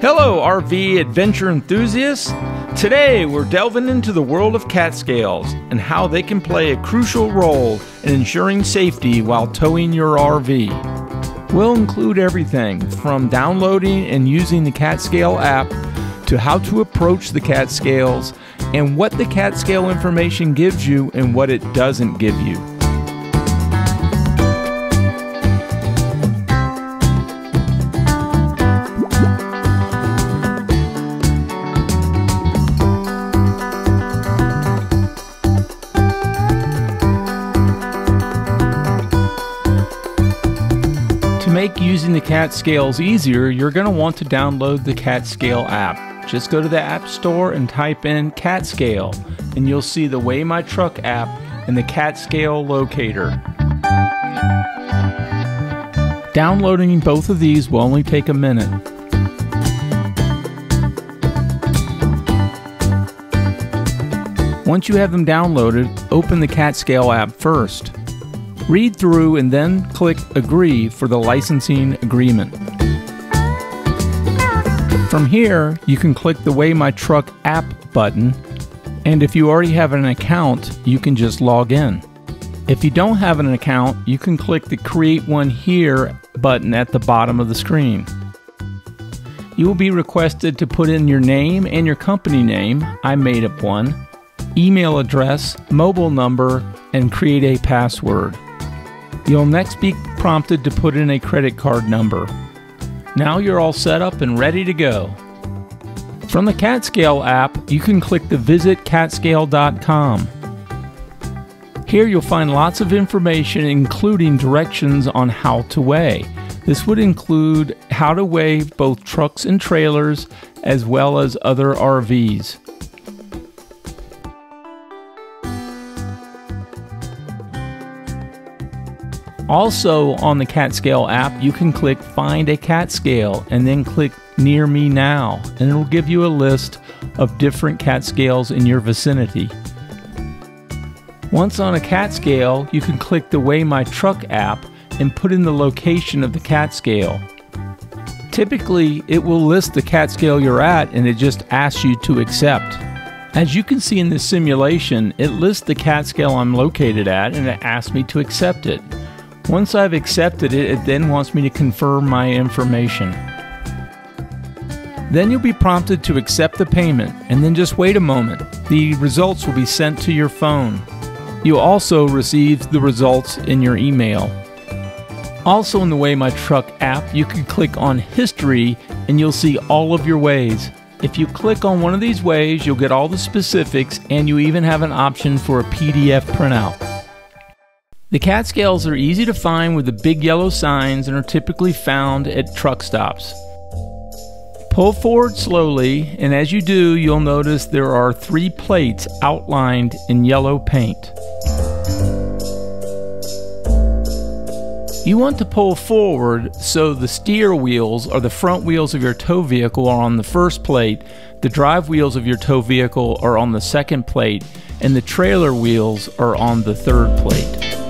Hello, RV adventure enthusiasts. Today, we're delving into the world of cat scales and how they can play a crucial role in ensuring safety while towing your RV. We'll include everything from downloading and using the cat scale app to how to approach the cat scales and what the cat scale information gives you and what it doesn't give you. Make using the cat scales easier, you're going to want to download the cat scale app. Just go to the App Store and type in cat scale, and you'll see the Weigh My Truck app and the cat scale locator. Downloading both of these will only take a minute. Once you have them downloaded, open the cat scale app first. Read through and then click Agree for the licensing agreement. From here, you can click the Weigh My Truck app button, and if you already have an account, you can just log in. If you don't have an account, you can click the Create One Here button at the bottom of the screen. You will be requested to put in your name and your company name, I made up one, email address, mobile number, and create a password. You'll next be prompted to put in a credit card number. Now you're all set up and ready to go. From the CatScale app, you can click the Visit Catscale.com. Here you'll find lots of information, including directions on how to weigh. This would include how to weigh both trucks and trailers, as well as other RVs. Also, on the CatScale app, you can click Find a Cat Scale and then click Near Me Now, and it will give you a list of different cat scales in your vicinity. Once on a cat scale, you can click the Weigh My Truck app and put in the location of the cat scale. Typically, it will list the cat scale you're at and it just asks you to accept. As you can see in this simulation, it lists the cat scale I'm located at and it asks me to accept it. Once I've accepted it, it then wants me to confirm my information. Then you'll be prompted to accept the payment and then just wait a moment. The results will be sent to your phone. You'll also receive the results in your email. Also, in the Weigh My Truck app, you can click on History and you'll see all of your ways. If you click on one of these ways, you'll get all the specifics and you even have an option for a PDF printout. The cat scales are easy to find with the big yellow signs and are typically found at truck stops. Pull forward slowly, and as you do, you'll notice there are three plates outlined in yellow paint. You want to pull forward so the steer wheels or the front wheels of your tow vehicle are on the first plate, the drive wheels of your tow vehicle are on the second plate, and the trailer wheels are on the third plate.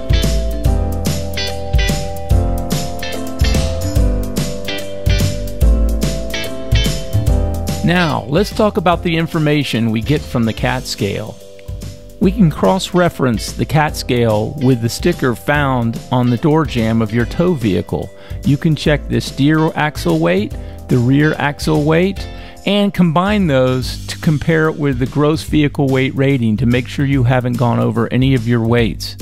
Now, let's talk about the information we get from the CAT scale. We can cross reference the CAT scale with the sticker found on the door jamb of your tow vehicle. You can check the steer axle weight, the rear axle weight, and combine those to compare it with the gross vehicle weight rating to make sure you haven't gone over any of your weights.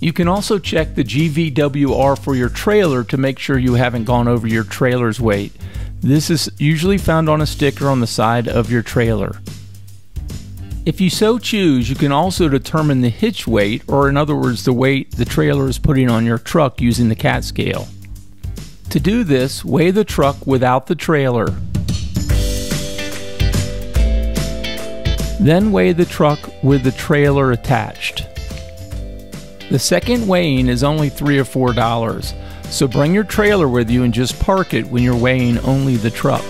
You can also check the GVWR for your trailer to make sure you haven't gone over your trailer's weight. This is usually found on a sticker on the side of your trailer. If you so choose, you can also determine the hitch weight, or in other words, the weight the trailer is putting on your truck using the CAT scale. To do this, weigh the truck without the trailer. Then weigh the truck with the trailer attached. The second weighing is only 3 or 4 dollars. So bring your trailer with you and just park it when you're weighing only the truck.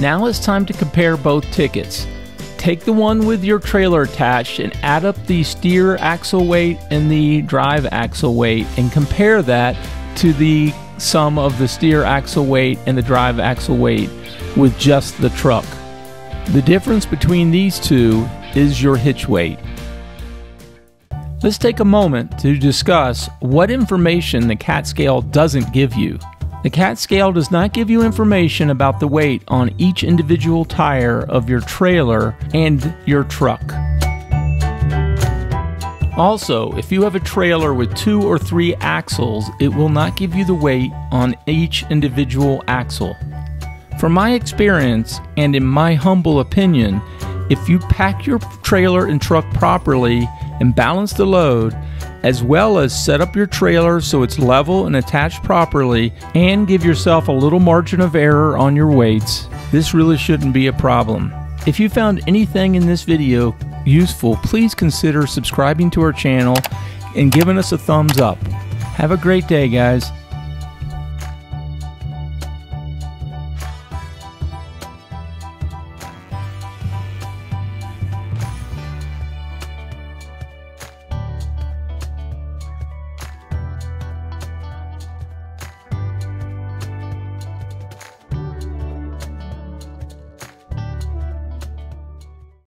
Now it's time to compare both tickets. Take the one with your trailer attached and add up the steer axle weight and the drive axle weight and compare that to the sum of the steer axle weight and the drive axle weight with just the truck. The difference between these two is your hitch weight. Let's take a moment to discuss what information the CAT scale doesn't give you. The CAT scale does not give you information about the weight on each individual tire of your trailer and your truck. Also, if you have a trailer with two or three axles, it will not give you the weight on each individual axle. From my experience, and in my humble opinion, if you pack your trailer and truck properly and balance the load, as well as set up your trailer so it's level and attached properly, and give yourself a little margin of error on your weights, this really shouldn't be a problem. If you found anything in this video useful, please consider subscribing to our channel and giving us a thumbs up. Have a great day, guys.